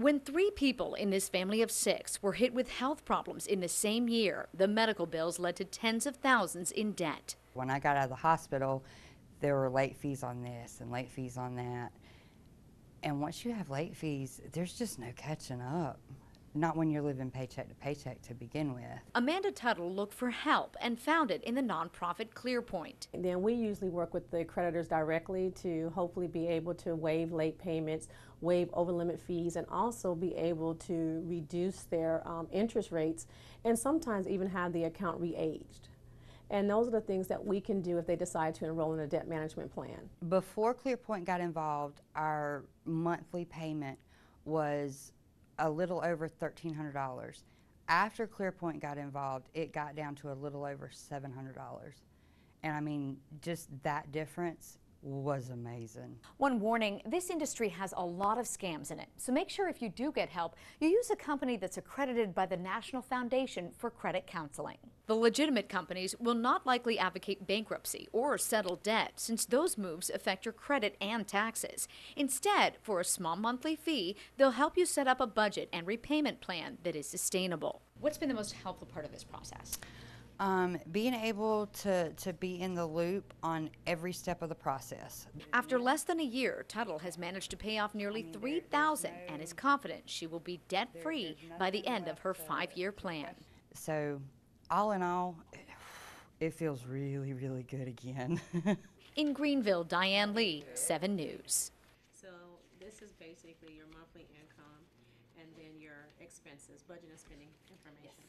When three people in this family of six were hit with health problems in the same year, the medical bills led to tens of thousands in debt. When I got out of the hospital, there were late fees on this and late fees on that. And once you have late fees, there's just no catching up. Not when you're living paycheck to paycheck to begin with. Amanda Tuttle looked for help and found it in the nonprofit ClearPoint. And then we usually work with the creditors directly to hopefully be able to waive late payments, waive over limit fees, and also be able to reduce their um, interest rates and sometimes even have the account re-aged. And those are the things that we can do if they decide to enroll in a debt management plan. Before ClearPoint got involved, our monthly payment was a little over $1,300. After ClearPoint got involved, it got down to a little over $700. And I mean, just that difference was amazing. One warning this industry has a lot of scams in it, so make sure if you do get help, you use a company that's accredited by the National Foundation for Credit Counseling. The legitimate companies will not likely advocate bankruptcy or settle debt, since those moves affect your credit and taxes. Instead, for a small monthly fee, they'll help you set up a budget and repayment plan that is sustainable. What's been the most helpful part of this process? Um, being able to, to be in the loop on every step of the process. After less than a year, Tuttle has managed to pay off nearly 3000 and is confident she will be debt-free by the end of her five-year plan. So, all in all, it feels really, really good again. In Greenville, Diane Lee, 7 News. So this is basically your monthly income and then your expenses, budget and spending information.